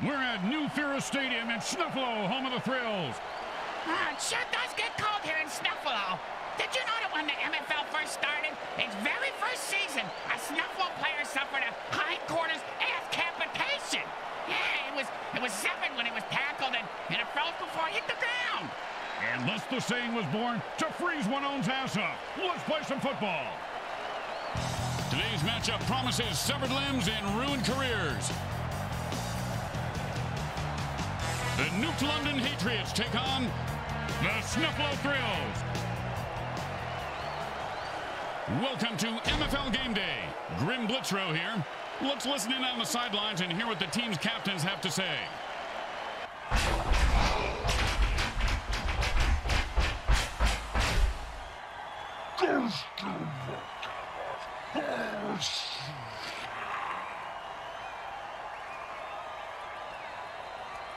We're at New Fira Stadium in Snuffalo, home of the thrills. It sure does get cold here in Snuffalo. Did you know that when the MFL first started, its very first season, a Snuffalo player suffered a hindquarters ass capitation? Yeah, it was it was seven when he was tackled and, and it froze before it hit the ground. And thus the saying was born, to freeze one own's ass off. Let's play some football. Today's matchup promises severed limbs and ruined careers. The Nuke London Hatriots take on the Snuffalo Thrills. Welcome to MFL Game Day. Grim Blitzrow here. Let's listen in on the sidelines and hear what the team's captains have to say.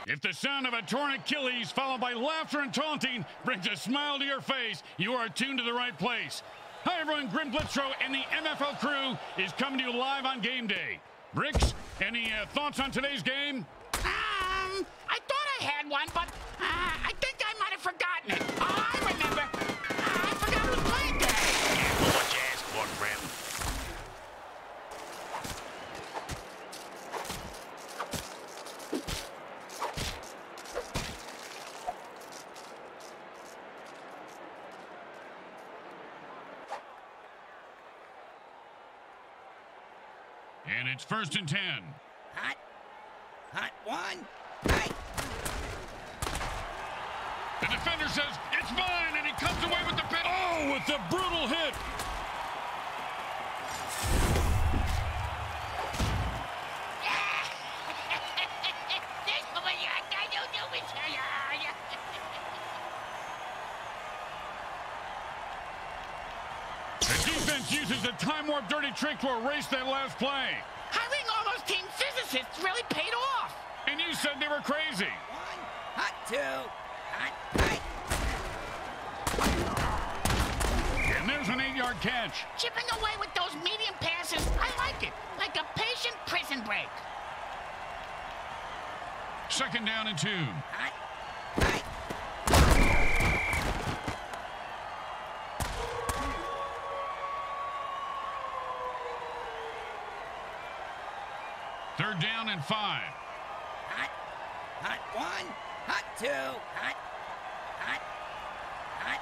If the sound of a torn Achilles followed by laughter and taunting brings a smile to your face, you are tuned to the right place. Hi, everyone. Grim Blitzrow and the MFL crew is coming to you live on game day. Bricks, any uh, thoughts on today's game? Um, I thought I had one, but uh, I think I might have forgotten it. Oh, I remember. Uh, I forgot who played that. Careful what you ask for, Grim. And it's first and ten. Hot, hot one. Hey, The defender says, it's mine, and he comes away with the pin. Oh, with the brutal hit. this over here. I don't do it, sir. The defense uses the time warp dirty trick to erase that last play. Hiring all those team physicists really paid off. And you said they were crazy. One, hot two, hot three. And there's an eight-yard catch. Chipping away with those medium passes, I like it. Like a patient prison break. Second down and two. Hot, Third down and five. Hot, hot one, hot two, hot, hot, hot,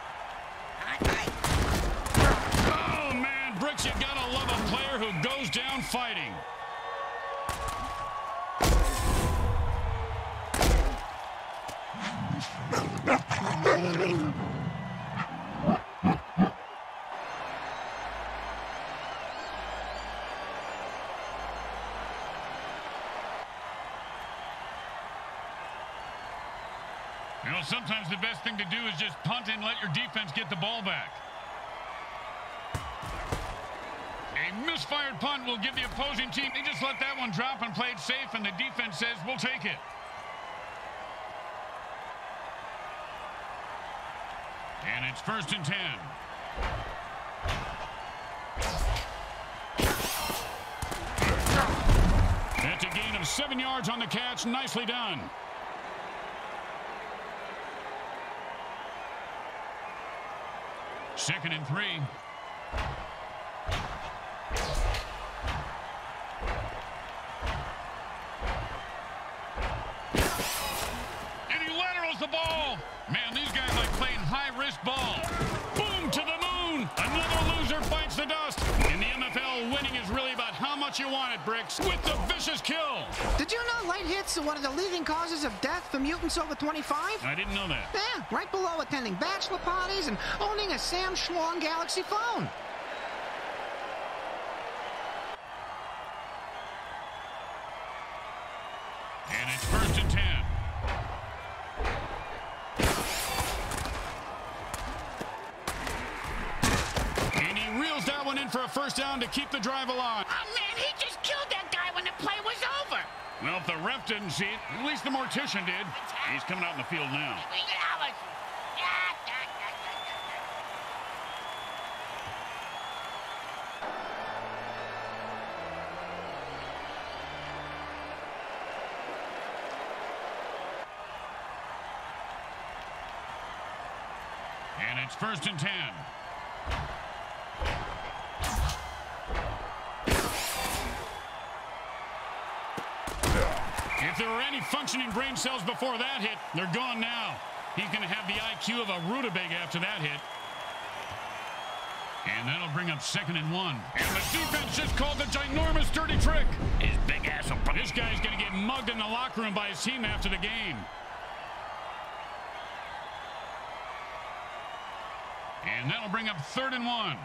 hot three. Oh, man, Brooks, you gotta love a player who goes down fighting. Know, sometimes the best thing to do is just punt and let your defense get the ball back. A misfired punt will give the opposing team. They just let that one drop and played safe, and the defense says, we'll take it. And it's first and ten. That's a gain of seven yards on the catch. Nicely done. Second and three. Are one of the leading causes of death for mutants over 25? I didn't know that. Yeah, right below attending bachelor parties and owning a Sam Schlong Galaxy phone. And it's first and ten. And he reels that one in for a first down to keep the drive alive. Oh, man, he just killed that guy when the play was over. Well, if the ref didn't see it, at least the mortician did. He's coming out in the field now. And it's first and ten. Were any functioning brain cells before that hit, they're gone now. He's going to have the IQ of a rutabaga after that hit. And that'll bring up second and one. And the defense just called the ginormous dirty trick. His big ass will This guy's going to get mugged in the locker room by his team after the game. And that'll bring up third and one.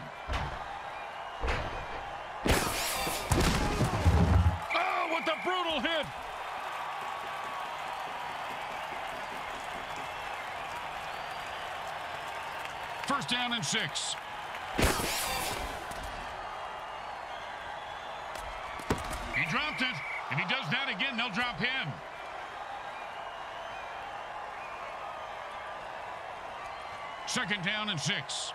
Oh, what the brutal hit. First down and six. He dropped it. If he does that again, they'll drop him. Second down and six.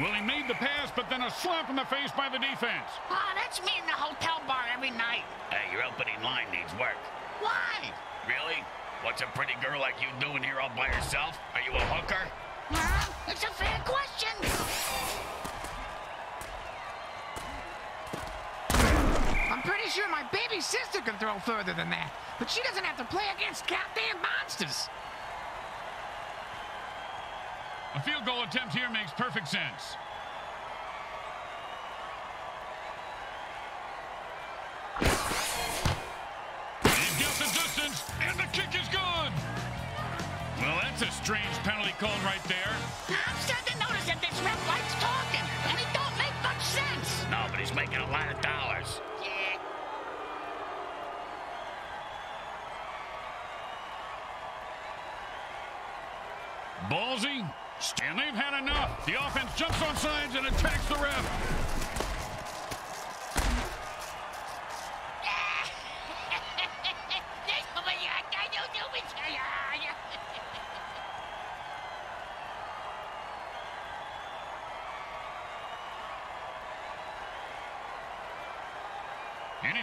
Well, he made the pass, but then a slap in the face by the defense. Oh, that's me in the hotel bar every night. Hey, your opening line needs work. Why? Really? What's a pretty girl like you doing here all by herself? Are you a hooker? Huh? It's a fair question. I'm pretty sure my baby sister can throw further than that, but she doesn't have to play against goddamn monsters. A field goal attempt here makes perfect sense.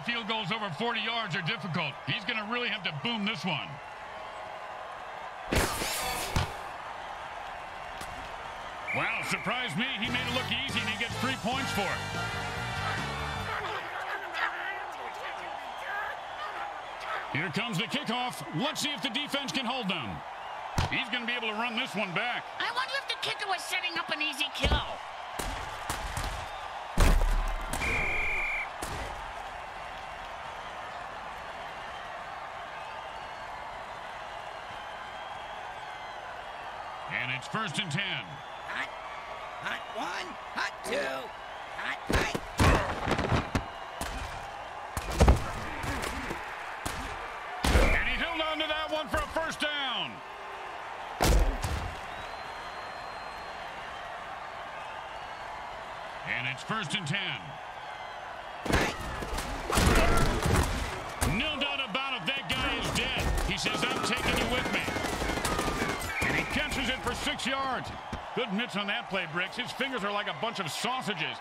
Field goals over 40 yards are difficult. He's going to really have to boom this one. Wow, surprised me. He made it look easy and he gets three points for it. Here comes the kickoff. Let's see if the defense can hold them. He's going to be able to run this one back. I wonder if the kicker was setting up an easy kill. first and 10. Mitts on that play, Bricks. His fingers are like a bunch of sausages.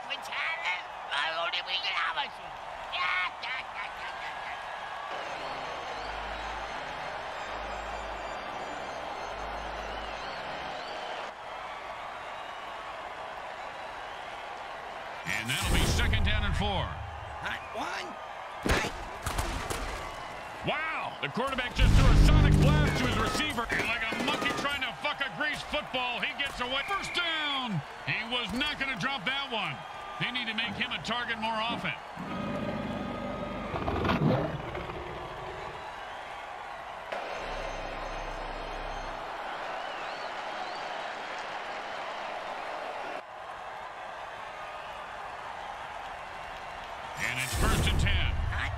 And that'll be second down and four. Often. And it's first and ten. Hot,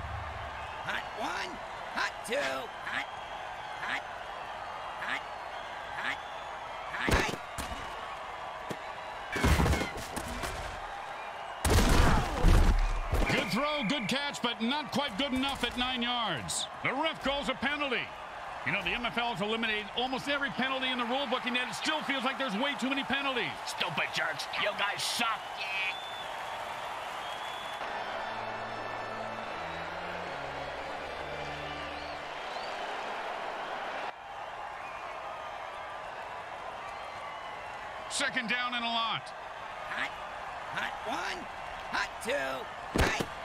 hot one, hot two, hot, hot, hot, hot, hot, hot. Good catch, but not quite good enough at nine yards. The ref calls a penalty. You know, the MFL has eliminated almost every penalty in the rule book, and yet it still feels like there's way too many penalties. Stupid jerks. You guys suck. Second down and a lot. Hot. Hot one. Hot two. Hey.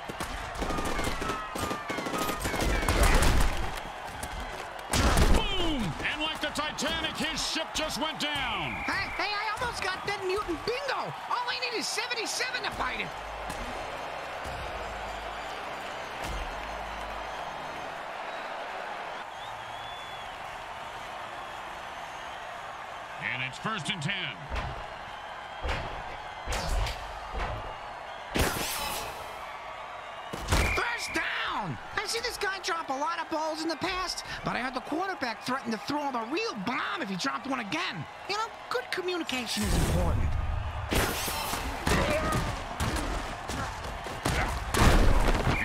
Titanic, his ship just went down. Hey, hey, I almost got that mutant bingo. All I need is 77 to fight it. And it's first and 10. Lot of balls in the past, but I heard the quarterback threaten to throw him a real bomb if he dropped one again. You know, good communication is important.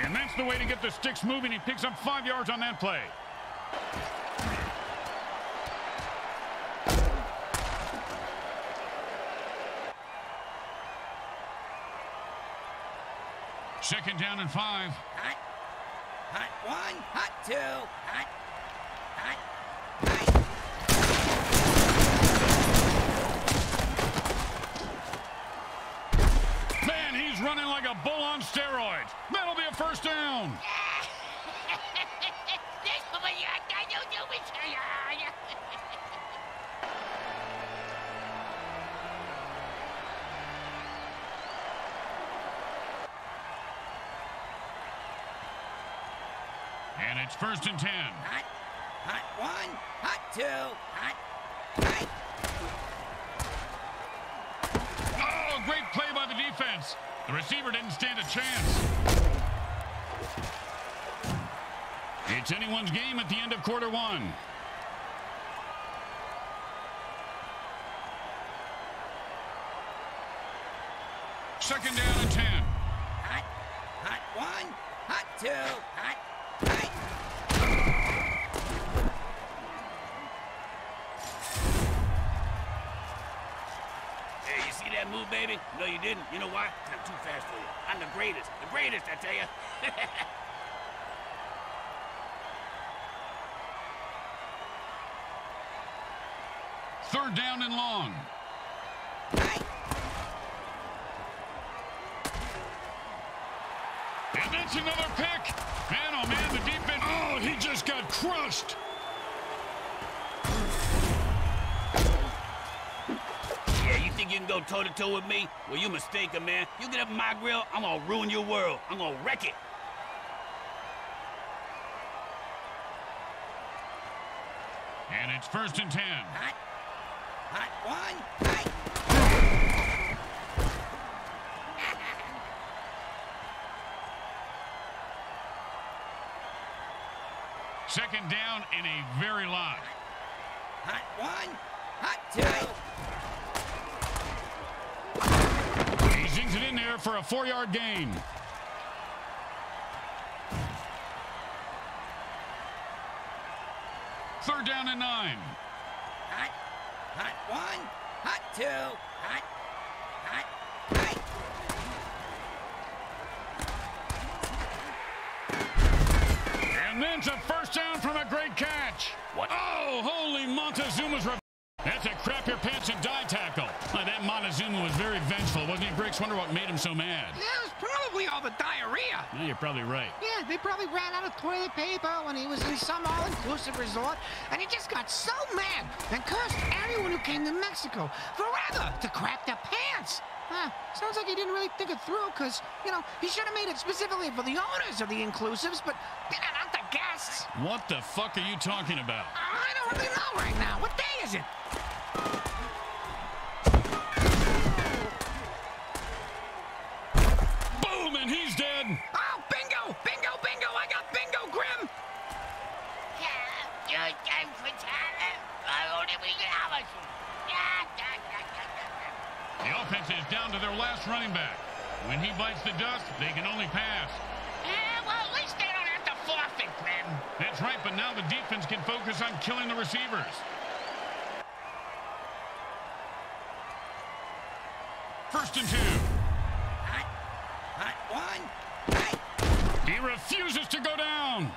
And that's the way to get the sticks moving. He picks up five yards on that play. Second down and five. Hot. Hot one. Hot two. Hot. Hot. Hey. Man, he's running like a bull on steroids. That'll be a first down. This woman, I don't do it to you. And it's first and ten. Hot. Hot one. Hot two. Hot. Hey. Oh, great play by the defense. The receiver didn't stand a chance. It's anyone's game at the end of quarter one. Second down and ten. Hot. Hot one. Hot two. Hot. Hey, you see that move, baby? No, you didn't. You know why? I'm too fast for you. I'm the greatest. The greatest, I tell you. Third down and long. And that's another pick. Man, oh man, the defense. Oh, he just got crushed. You can go toe-to-toe with me? Well, you mistaken, man. You get up my grill, I'm gonna ruin your world. I'm gonna wreck it. And it's first and ten. Hot. Hot one. Hey. Second down and a very lot. Hot one. Hot two. He it in there for a four-yard gain. Third down and nine. Hot. Hot one. Hot two. Hot. Hot. Hey. And then a first down from a great catch. What? Oh, holy Montezuma's... That's a crap your pants and die tackle. Montezuma was very vengeful, wasn't he, Bricks? Wonder what made him so mad. Yeah, it was probably all the diarrhea. Yeah, you're probably right. Yeah, they probably ran out of toilet paper when he was in some all-inclusive resort, and he just got so mad and cursed everyone who came to Mexico forever to crap their pants. Huh, sounds like he didn't really think it through, because, you know, he should have made it specifically for the owners of the inclusives, but not the guests. What the fuck are you talking about? I don't really know right now. What day is it? And he's dead. Oh, bingo! Bingo, bingo! I got bingo, Grim! You're done for talent. I only we get hours. Yeah, yeah, yeah, yeah, yeah. The offense is down to their last running back. When he bites the dust, they can only pass. Yeah, well, at least they don't have to forfeit, Grim. That's right, but now the defense can focus on killing the receivers. First and two. Hot. Hot one. He refuses to go down.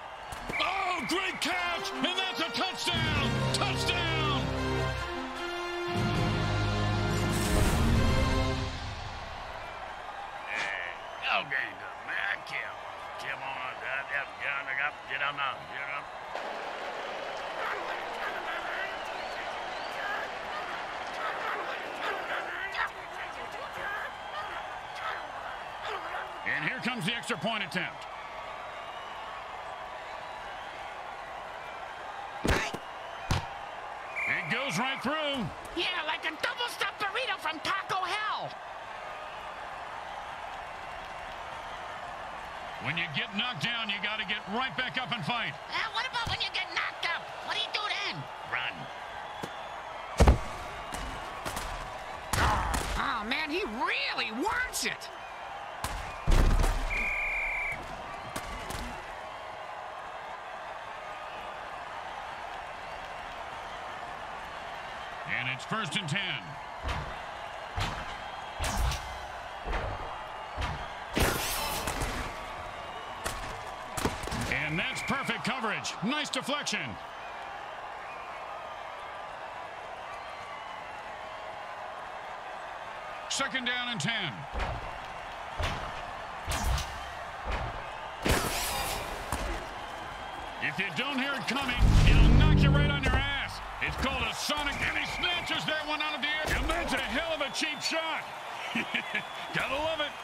Oh, great catch, and that's a touchdown. Touchdown. Hey, y'all gained up, man. I can't. Come on, get him out. Get him out. And here comes the extra point attempt. It goes right through. Yeah, like a double stuffed burrito from Taco Hell. When you get knocked down, you got to get right back up and fight. Uh, what about when you get knocked up? What do you do then? Run. Oh, man, he really wants it. And it's first and ten. And that's perfect coverage. Nice deflection. Second down and 10. If you don't hear it coming, it'll knock you right on. It's called a sonic, and he snatches that one out of the air. And that's a hell of a cheap shot. Gotta love it.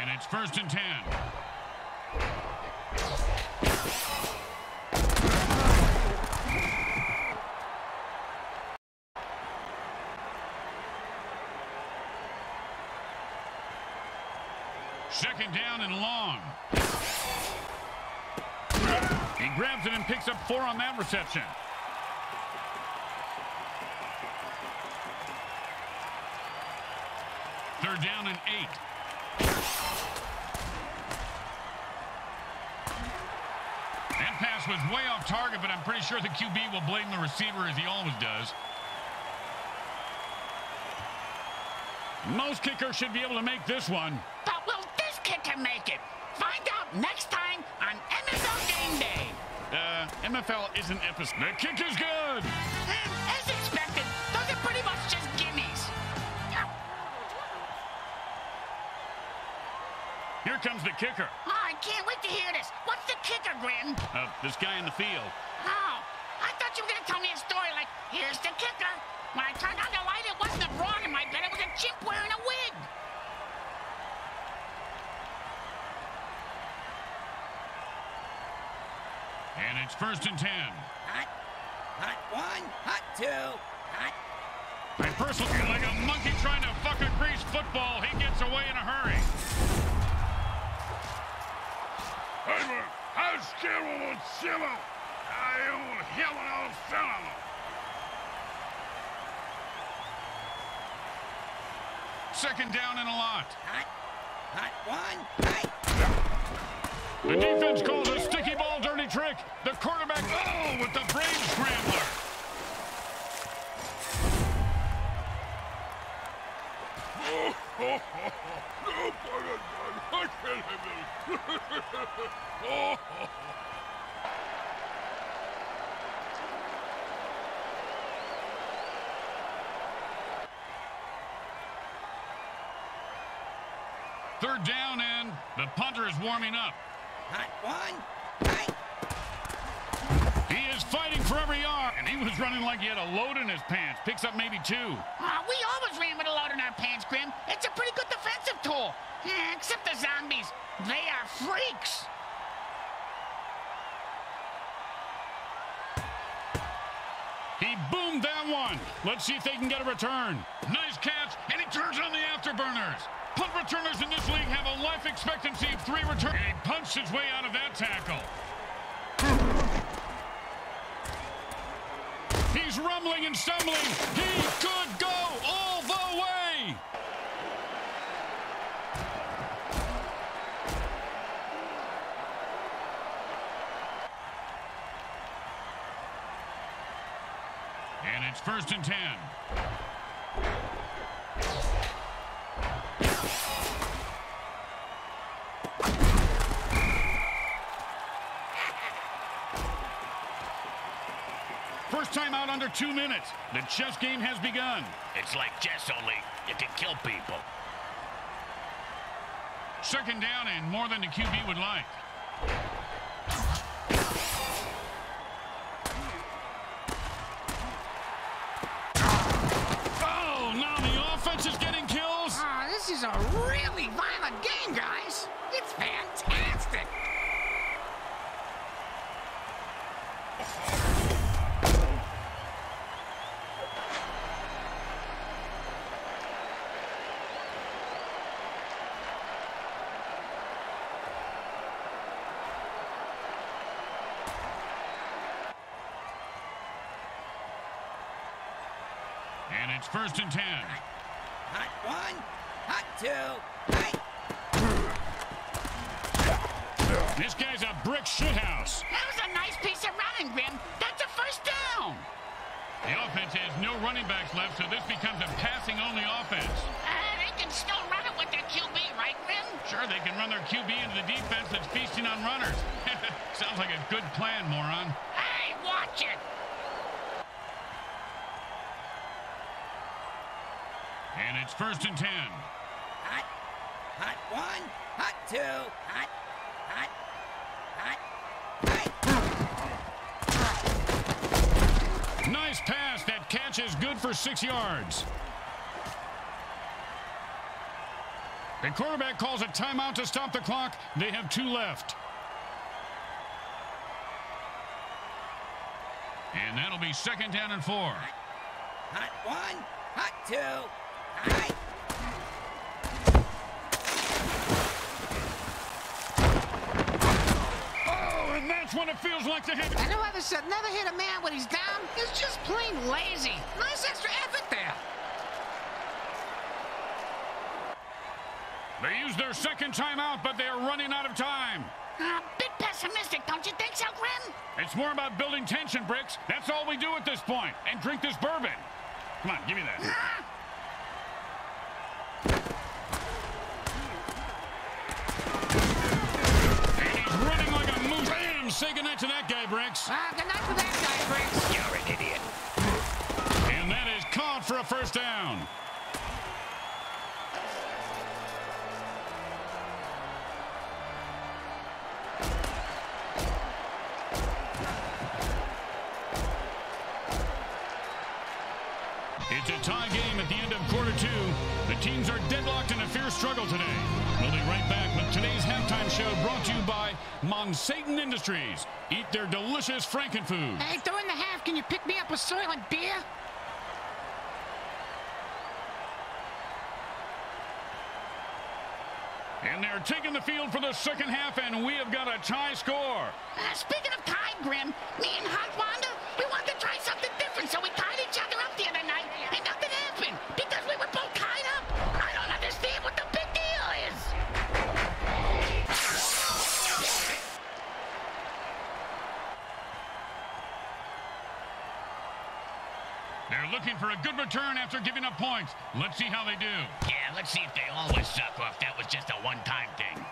And it's first and 10. Second down and long. He grabs it and picks up four on that reception. Third down and eight. That pass was way off target, but I'm pretty sure the QB will blame the receiver as he always does. Most kickers should be able to make this one. But will make it? Find out next time on NFL Game Day. Uh, MFL isn't episode. The kick is good. And as expected, those are pretty much just gimmies. Here comes the kicker. Oh, I can't wait to hear this. What's the kicker, Grim? Uh, this guy in the field. Oh, I thought you were going to tell me a story like, here's the kicker. When I turned on the light, it wasn't a broad in my bed. It was a chimp wearing a wig. And it's first and ten. Hot, hot one, hot two, hot. I personally like a monkey trying to fuck a grease football. He gets away in a hurry. Hey, man, I'm scared of Simmer. I don't have an old fellow. Second down and a lot. Hot, hot one, hot. The defense calls a sticky ball The quarterback, oh, with the brain scrambler. Third down, and the punter is warming up. Hot one, fighting for every yard, and he was running like he had a load in his pants. Picks up maybe two. Uh, we always ran with a load in our pants, Grim. It's a pretty good defensive tool. Yeah, except the zombies. They are freaks. He boomed that one. Let's see if they can get a return. Nice catch, and he turns on the afterburners. Punt returners in this league have a life expectancy of three returns. And he punched his way out of that tackle. He's rumbling and stumbling. He could go all the way. And it's first and ten. Timeout under two minutes. The chess game has begun. It's like chess only. You can kill people. Second down and more than the QB would like. First and ten. Hot one, hot two, hot. This guy's a brick shithouse. That was a nice piece of running, Grim. That's a first down. The offense has no running backs left, so this becomes a passing-only offense. Uh, they can still run it with their QB, right, Grim? Sure, they can run their QB into the defense that's feasting on runners. Sounds like a good plan, moron. Hey, watch it. And it's first and ten. Hot, hot one, hot two, hot, hot, hot, hot. Nice pass. That catch is good for six yards. The quarterback calls a timeout to stop the clock. They have two left. And that'll be second down and four. Hot one, hot two, Oh, and that's what it feels like to hit. And whoever said never hit a man when he's down is just plain lazy. Nice extra effort there. They use their second timeout, but they are running out of time. Uh, bit pessimistic, don't you think so, Grim? It's more about building tension, Bricks. That's all we do at this point. And drink this bourbon. Come on, give me that. And Say goodnight to that guy, Bricks. Ah, good night for that guy, Briggs. You're an idiot. And that is caught for a first down. It's a tie game at the end of quarter two. The teams are deadlocked in a fierce struggle today. We'll be right back with today's halftime show brought to you by Monsatan Industries. Eat their delicious Frankenfood. Hey, throw in the half, can you pick me up a Soylent beer? And they're taking the field for the second half, and we have got a tie score. Uh, speaking of tie, Grim, me and Hot Wanda, we wanted to try something different, so we tied each other up the other night, and looking for a good return after giving up points. Let's see how they do. Yeah, let's see if they always suck or if that was just a one-time thing.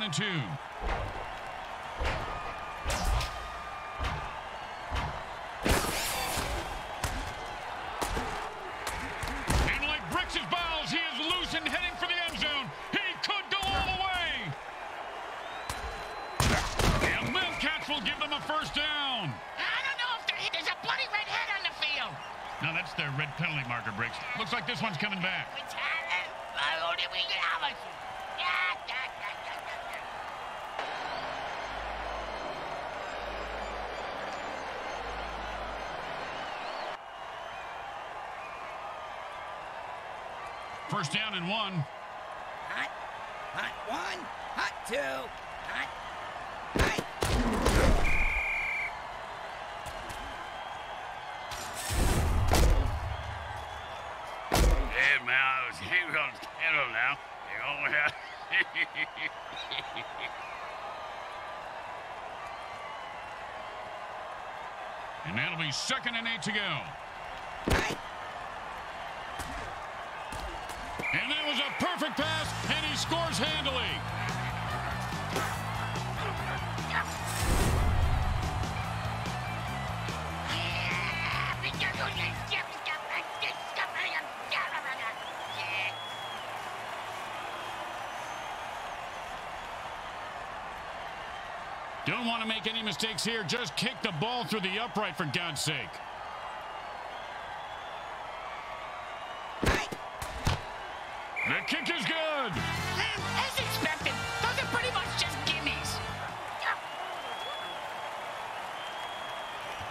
Down and two. And like bricks his balls, he is loose and heading for the end zone. He could go all the way. And cats will give them a first down. I don't know if there, there's a bloody red head on the field. Now that's their red penalty marker, Bricks. Looks like this one's coming back. Which had it. Oh, did we get out of it? Yeah, yeah, yeah, yeah, yeah, yeah. First down and one. Hot, hot one, hot two, hot, hot. Yeah, man, I was hanging on the kettle now. You know, And that'll be second and eight to go. And make any mistakes here. Just kick the ball through the upright, for God's sake. The kick is good. As expected, those are pretty much just gimmies.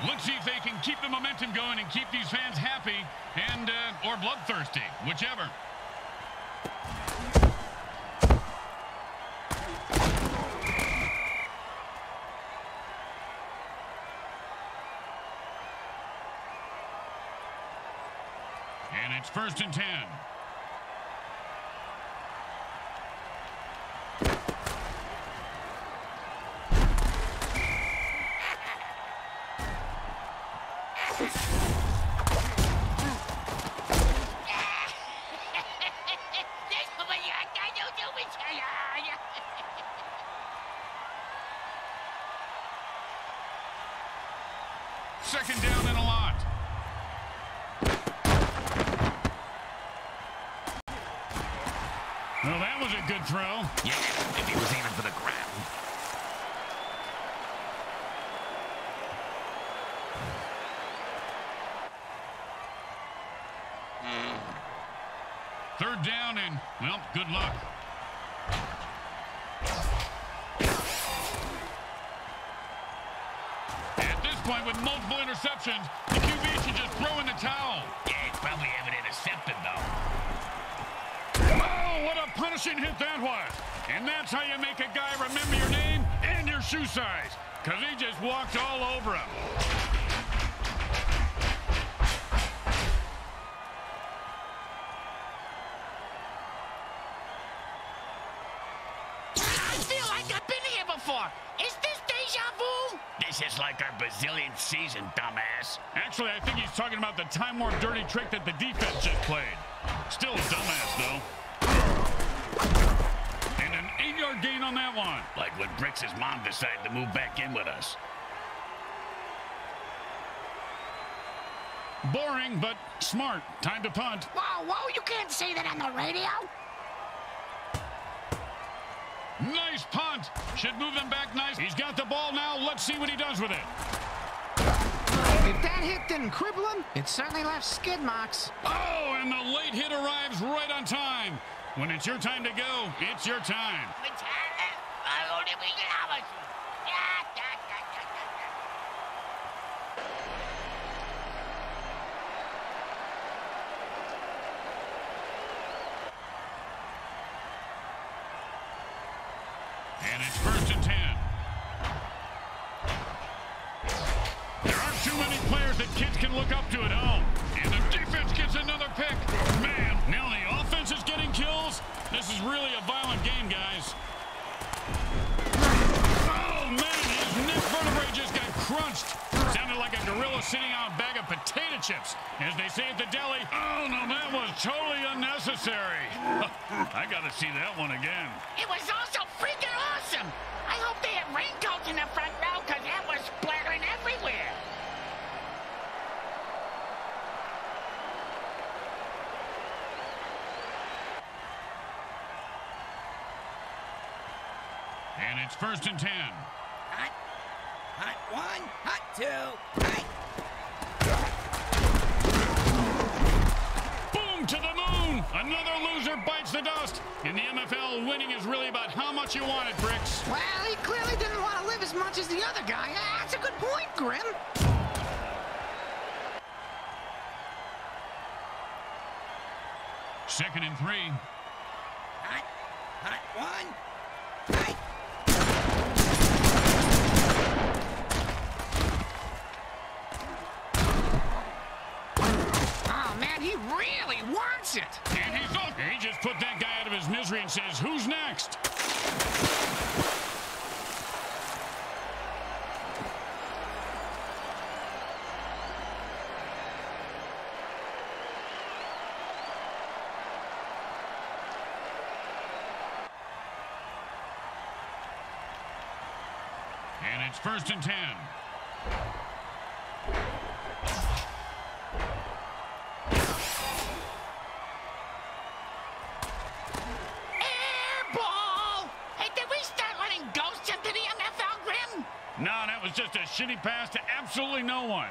Let's see if they can keep the momentum going and keep these fans happy and uh, or bloodthirsty, whichever. first and 10. Throw. Yeah, if he was aiming for the ground. Hmm. Third down and, well, good luck. At this point, with multiple interceptions, the QB should just throw in the towel. Oh, what a punishing hit that was. And that's how you make a guy remember your name and your shoe size. Because he just walked all over him. I feel like I've been here before. Is this deja vu? This is like our Brazilian season, dumbass. Actually, I think he's talking about the time-warp dirty trick that the defense just played. Still a dumbass, though. And an eight-yard gain on that one. Like when Bricks' mom decided to move back in with us. Boring, but smart. Time to punt. Whoa, whoa, you can't say that on the radio. Nice punt. Should move them back nice. He's got the ball now. Let's see what he does with it. If that hit didn't cripple him, it certainly left skid marks. Oh, and the late hit arrives right on time. When it's your time to go, it's your time. One again. It was also freaking awesome. I hope they had raincoats in the front row because that was splattering everywhere. And it's first and ten. Hot, hot one, hot two, hot. The! Another loser bites the dust. In the MFL, winning is really about how much you want it, Bricks. Well, he clearly didn't want to live as much as the other guy. Ah, That's a good point, Grim. Second and three. Hot, hot one. Hot. Oh, man, he really wants it. And he's off. He just put that guy out of his misery and says, who's next? And it's first and ten. That was just a shitty pass to absolutely no one.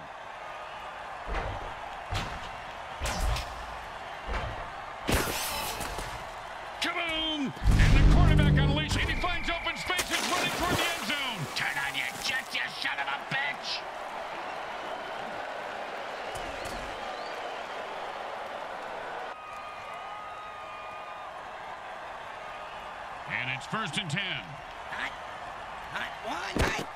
Kaboom! And the quarterback unleashed, and he finds open spaces running toward the end zone. Turn on your jets, you son of a bitch! And it's first and ten. Hot, hot one.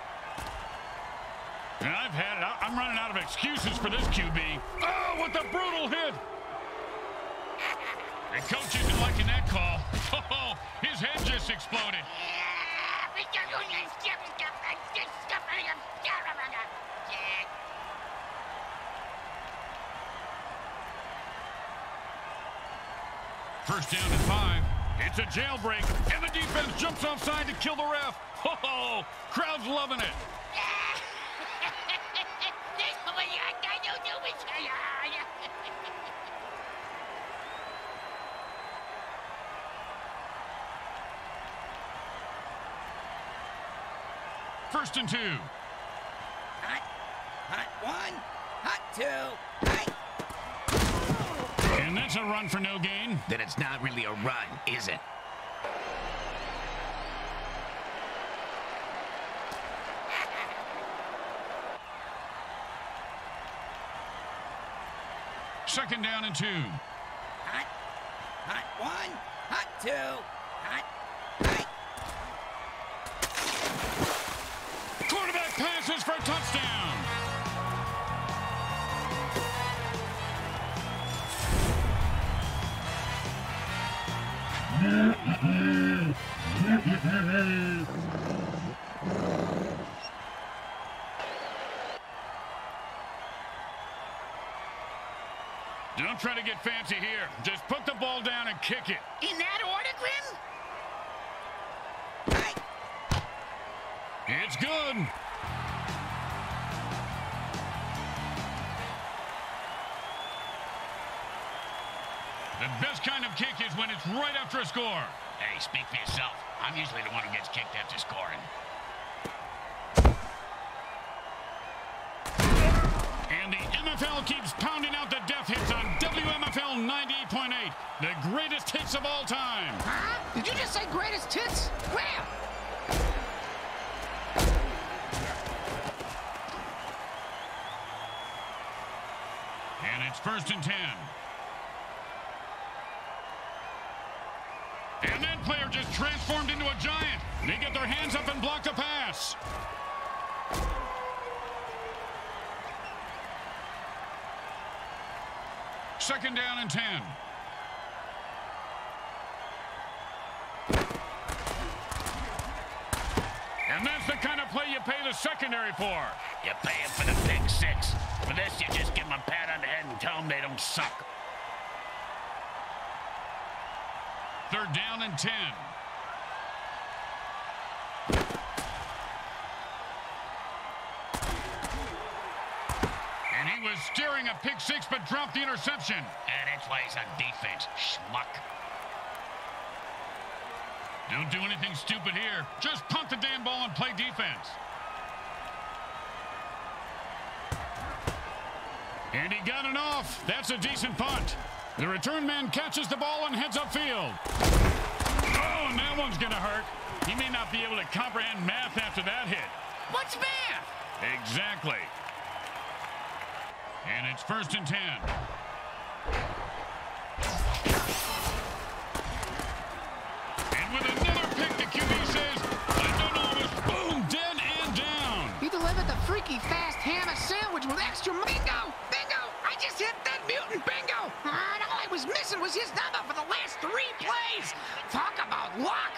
And I've had it. I'm running out of excuses for this QB. Oh, what a brutal hit! The coach isn't liking that call. Oh, his head just exploded. First down and five. It's a jailbreak, and the defense jumps offside to kill the ref. Oh, crowd's loving it. First and two. Hot, hot one. Hot two. Hot. And that's a run for no gain. Then it's not really a run, is it? Second down and two. Hot, hot one. Hot two. Hot. Hot. Don't try to get fancy here. Just put the ball down and kick it. Best kick is when it's right after a score. Hey, speak for yourself. I'm usually the one who gets kicked after scoring. And the MFL keeps pounding out the death hits on WMFL 98.8, the greatest hits of all time. Huh? Did you just say greatest hits? Where? And it's first and ten. Player just transformed into a giant. They get their hands up and block the pass. Second down and ten. And that's the kind of play you pay the secondary for. You pay him for the big six. For this, you just give them a pat on the head and tell them they don't suck. Third down and 10. And he was steering a pick six, but dropped the interception. And that's why he's on defense, schmuck. Don't do anything stupid here. Just punt the damn ball and play defense. And he got it off. That's a decent punt. The return man catches the ball and heads upfield. Oh, and that one's going to hurt. He may not be able to comprehend math after that hit. What's math? Exactly. And it's first and ten. And with another pick, the QB says, "I know Norris, boom, dead and down. He delivered the freaky fast ham sandwich with extra bingo, bingo. I just hit that mutant bingo. I was missing was his number for the last three plays. Talk about luck.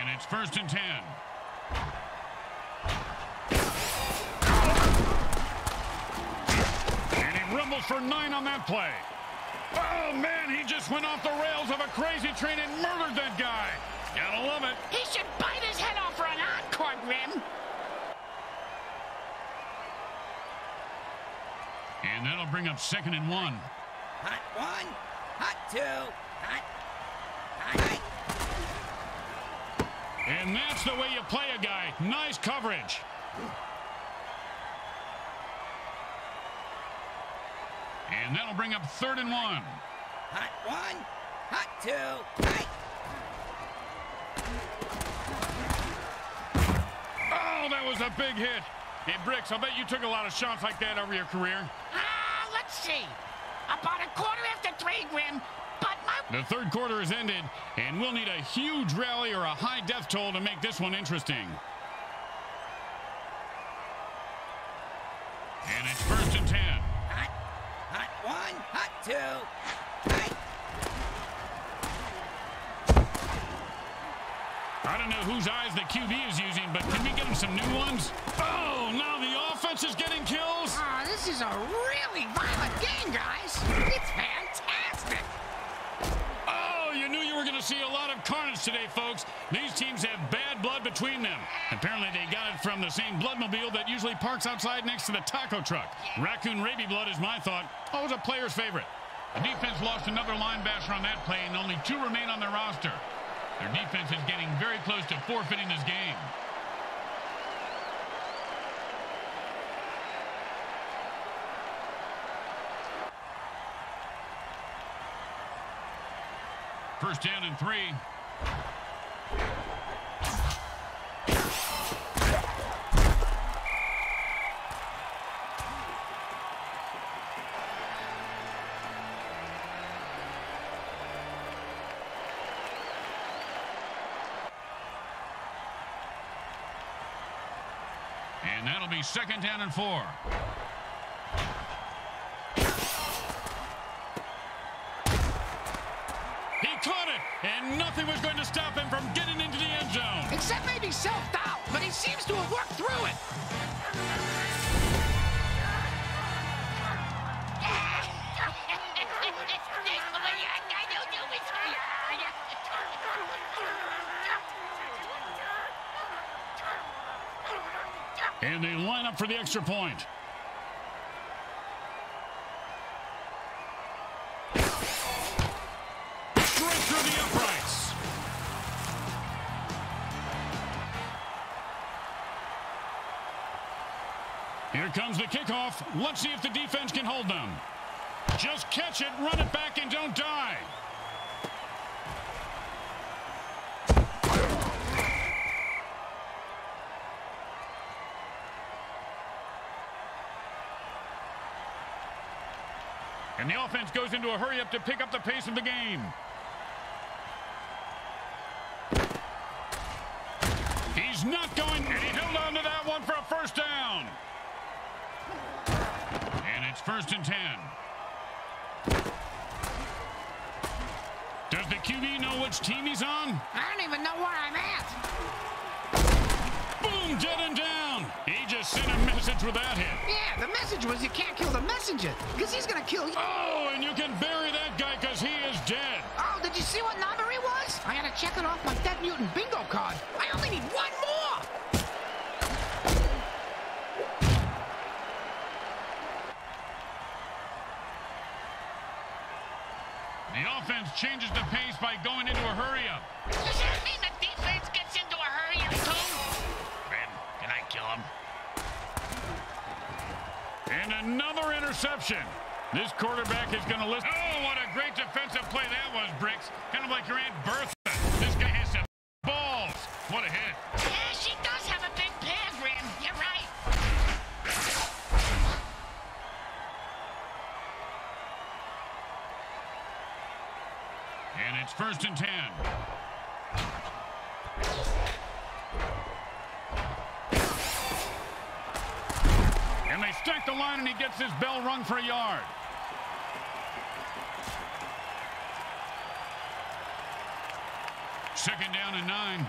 And it's first and ten. And for nine on that play. Oh, man, he just went off the rails of a crazy train and murdered that guy. Gotta love it. He should bite his head off for an encore, Grim. And that'll bring up second and one. Hot one, hot two, hot, hot. And that's the way you play a guy. Nice coverage. And that'll bring up third and one. Hot one, hot two, hot. Oh, that was a big hit. Hey, Bricks, I bet you took a lot of shots like that over your career. Ah, let's see. About a quarter after three, Grim. But my The third quarter has ended, and we'll need a huge rally or a high death toll to make this one interesting. And it's first and ten. Hot, hot one, hot two. I don't know whose eyes the QB is using, but can we get him some new ones? Oh, now the offense is getting kills. Oh, this is a really violent game, guys. It's fantastic. Oh, you knew you were going to see a lot of carnage today, folks. These teams have bad blood between them. Apparently, they got it from the same bloodmobile that usually parks outside next to the taco truck. Raccoon rabies blood is my thought. Oh, Always a player's favorite. The defense lost another linebacker on that play, and only two remain on their roster. Their defense is getting very close to forfeiting this game. First down and three. Be second down and four. He caught it, and nothing was going to stop him from getting into the end zone. Except maybe self-doubt, but he seems to have worked through it. And they line up for the extra point. Straight through the uprights. Here comes the kickoff. Let's see if the defense can hold them. Just catch it, run it back, and don't die. And the offense goes into a hurry up to pick up the pace of the game. He's not going, and he held on to that one for a first down. And it's first and ten. Does the QB know which team he's on? I don't even know where I'm at. Boom, dead and down. He just sent a message with that hit. Yeah, the message was you can't kill the messenger, because he's gonna kill you. Oh, and you can bury that guy because he is dead. Oh, did you see what number he was? I gotta check it off my Dead Mutant bingo card. I only need one more. The offense changes the pace by going into a hurry-up. another interception. This quarterback is going to listen. Oh, what a great defensive play that was, Bricks. Kind of like your Aunt Bertha. This guy has some balls. What a hit. Yeah, she does have a big pad, You're right. And it's first and ten. Stack the line, and he gets his bell rung for a yard. Second down and nine.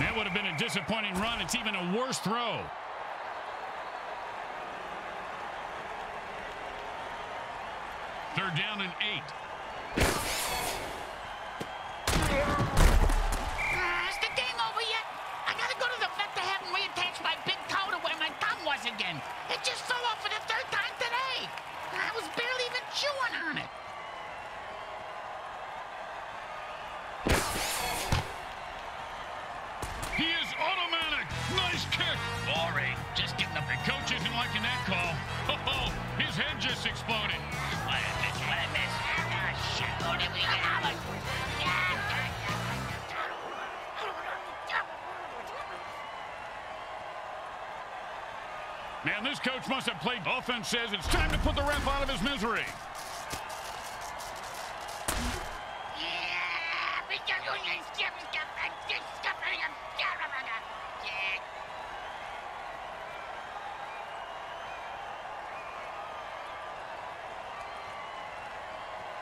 That would have been a disappointing run. It's even a worse throw. Third down and eight. Again. It just fell off for the third time today. I was barely even chewing on it. He is automatic. Nice kick. Boring. Just getting up The coach isn't liking that call. Oh, his head just exploded. What is this? What is this? Ah, shit. Oh, coach must have played. Offense says it's time to put the ref out of his misery.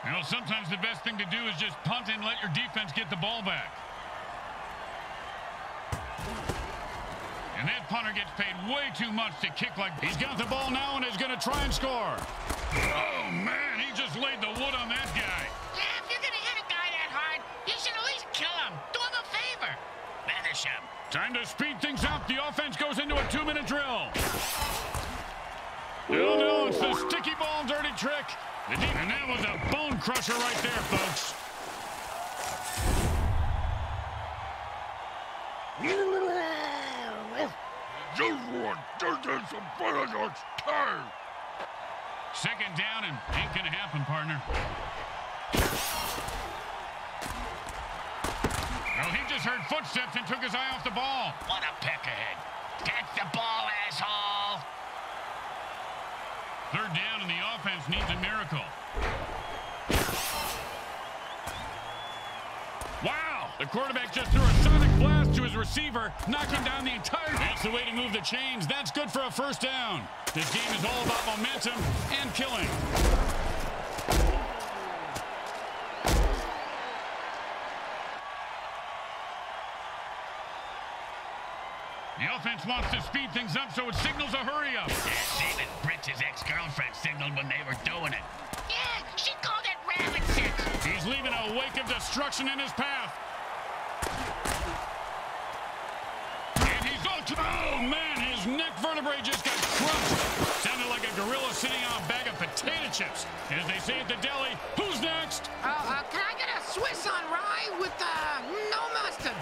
You know, sometimes the best thing to do is just punt and let your defense get the ball back. And that punter gets paid way too much to kick like he's got the ball now and is going to try and score. Oh man, he just laid the wood on that guy. Yeah, if you're gonna hit a guy that hard, you should at least kill him. Do him a favor. Finish him. Time to speed things up. The offense goes into a two-minute drill. No, no, it's the sticky ball dirty trick. And that was a bone crusher right there, folks. Second down and ain't gonna happen, partner. Well, he just heard footsteps and took his eye off the ball. What a peck ahead. Catch the ball, asshole. Third down, and the offense needs a miracle. Wow! The quarterback just threw a sonic blast to his receiver, knocking down the entire... That's the way to move the chains. That's good for a first down. This game is all about momentum and killing. The offense wants to speed things up, so it signals a hurry up. That's even Bricks's ex-girlfriend signaled when they were doing it. Yeah, she called it rabbit sex. He's leaving a wake of destruction in his path. And he's on to... Oh, man, his neck vertebrae just got crushed. Sounded like a gorilla sitting on a bag of potato chips. As they say at the deli, who's next? Uh, uh, can I get a Swiss on rye with, uh, no mustard?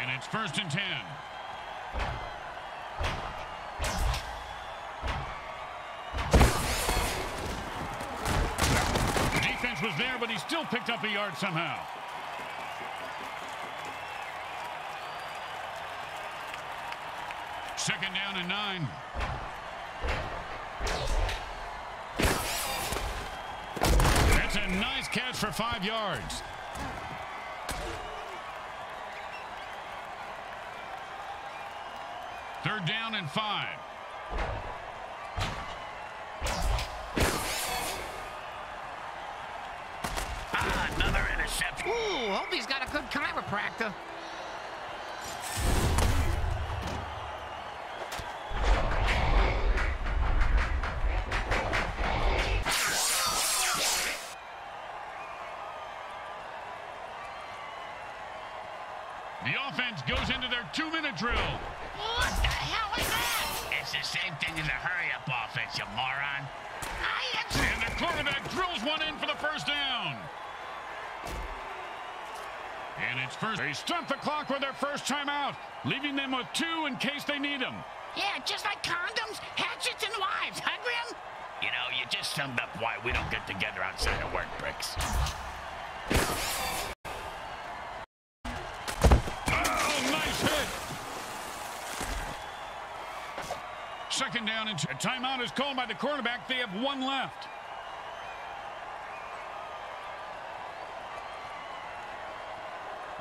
And it's first and ten. Picked up a yard somehow. Second down and nine. That's a nice catch for five yards. Third down and five. Interception. Ooh, hope he's got a good chiropractor. The offense goes into their two-minute drill. What the hell is that? It's the same thing as a hurry-up offense, you moron. I am... And the quarterback drills one in for the first down. And it's first. They stump the clock with their first timeout, leaving them with two in case they need them. Yeah, just like condoms, hatchets, and wives, huh, Grim? You know, you just summed up why we don't get together outside of work, Bricks. Oh, nice hit! Second down and a timeout is called by the quarterback. They have one left.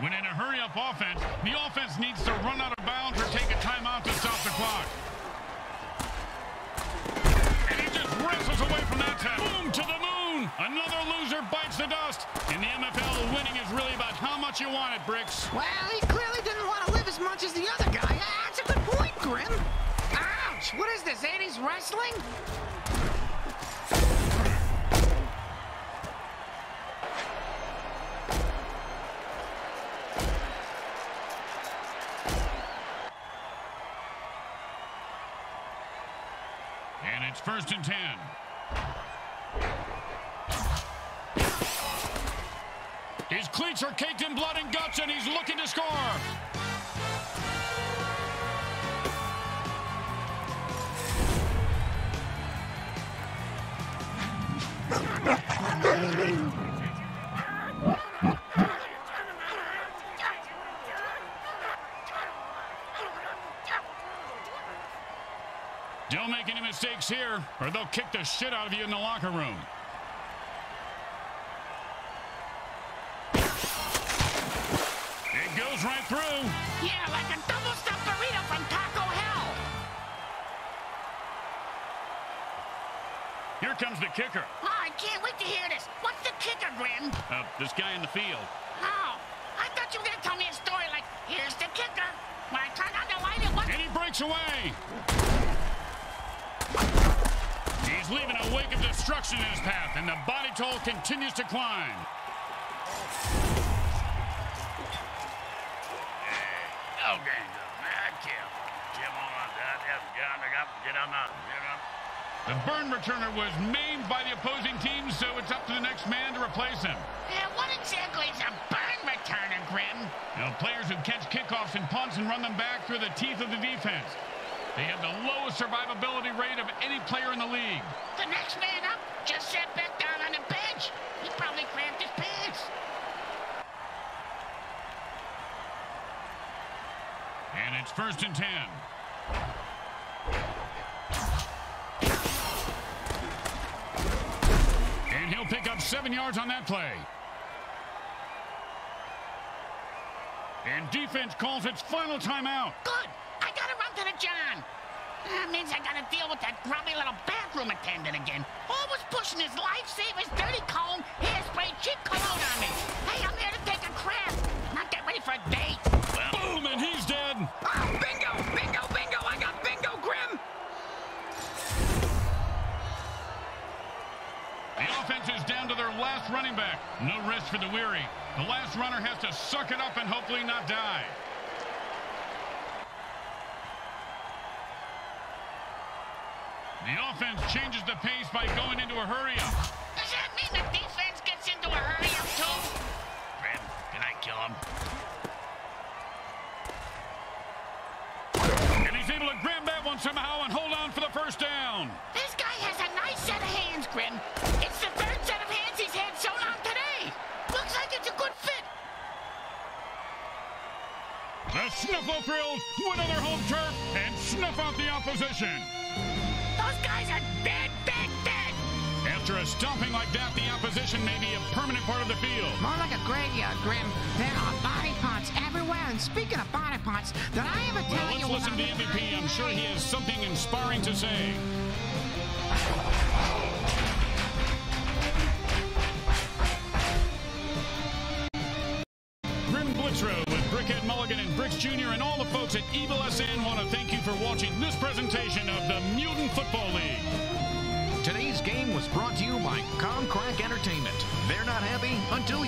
When in a hurry-up offense, the offense needs to run out of bounds or take a timeout to stop the clock. And he just wrestles away from that tackle. Boom, to the moon. Another loser bites the dust. In the MFL, winning is really about how much you want it, Bricks. Well, he clearly didn't want to live as much as the other guy. Ah, that's a good point, Grim. Ouch! What is this, 80s wrestling? First and ten. His cleats are caked in blood and guts, and he's looking to score make any mistakes here, or they'll kick the shit out of you in the locker room. It goes right through. Yeah, like a double stuffed burrito from Taco Hell. Here comes the kicker. Oh, I can't wait to hear this. What's the kicker, Grim? Uh, this guy in the field. Oh, I thought you were going to tell me a story like, here's the kicker. When I turned on the light, it was... And he breaks away. He's leaving a wake of destruction in his path, and the body toll continues to climb. Okay, I kill. Jim on that. Get on the get on the get on. The burn returner was maimed by the opposing team, so it's up to the next man to replace him. Yeah, what exactly is a burn returner, Grim? Now, players who catch kickoffs and punts and run them back through the teeth of the defense. They have the lowest survivability rate of any player in the league. The next man up just sat back down on the bench. He probably cramped his pants. And it's first and ten. And he'll pick up seven yards on that play. And defense calls its final timeout. Good. I gotta run to the John. That means I gotta deal with that grubby little bathroom attendant again. Always pushing his lifesavers, dirty comb, hairspray, cheap cologne on me. Hey, I'm here to take a crap, not get ready for a date. Boom, and he's dead. Oh, bingo! Bingo, bingo! I got bingo, Grim! The offense is down to their last running back. No rest for the weary. The last runner has to suck it up and hopefully not die. The offense changes the pace by going into a hurry-up. Does that mean the defense gets into a hurry up too? Grim, can I kill him? And he's able to grab that one somehow and hold on for the first down. This guy has a nice set of hands, Grim. It's the third set of hands he's had so long today. Looks like it's a good fit. The Snuffalo Thrills win on their home turf and snuff out the opposition. Stomping like that, the opposition may be a permanent part of the field. More like a graveyard, Grim. There are body parts everywhere, and speaking of body parts, did I ever tell Well, let's you listen to the MVP. I'm sure he has something inspiring to say. Until.